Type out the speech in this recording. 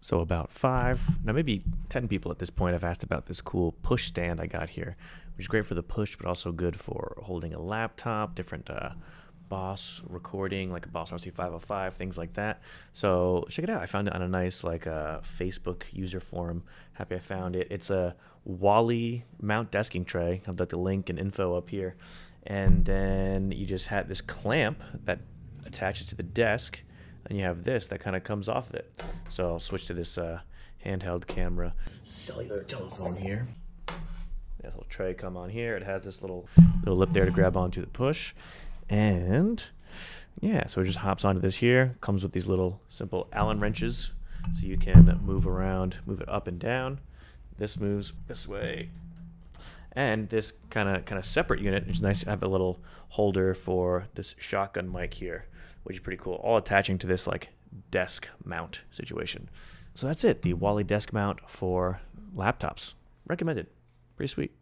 So about five, now maybe 10 people at this point have asked about this cool push stand I got here, which is great for the push, but also good for holding a laptop, different uh, Boss recording, like a Boss RC505, things like that. So check it out. I found it on a nice like uh, Facebook user forum. Happy I found it. It's a WALI mount desking tray. I've got the link and info up here. And then you just had this clamp that attaches to the desk. And you have this that kind of comes off of it. So I'll switch to this uh, handheld camera cellular telephone here. This little tray come on here. It has this little little lip there to grab onto the push. And yeah, so it just hops onto this here. Comes with these little simple Allen wrenches. So you can move around, move it up and down. This moves this way. And this kind of kind of separate unit, it's nice to have a little holder for this shotgun mic here, which is pretty cool. All attaching to this like desk mount situation. So that's it, the WALI desk mount for laptops. Recommended. Pretty sweet.